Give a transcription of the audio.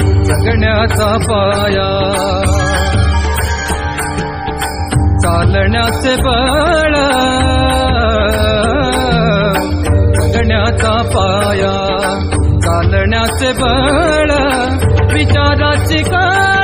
जगण्याचा पाया. चालण्याचे बळ. जगण्याचा पाया. चालण्याचे बळ. विचाराची का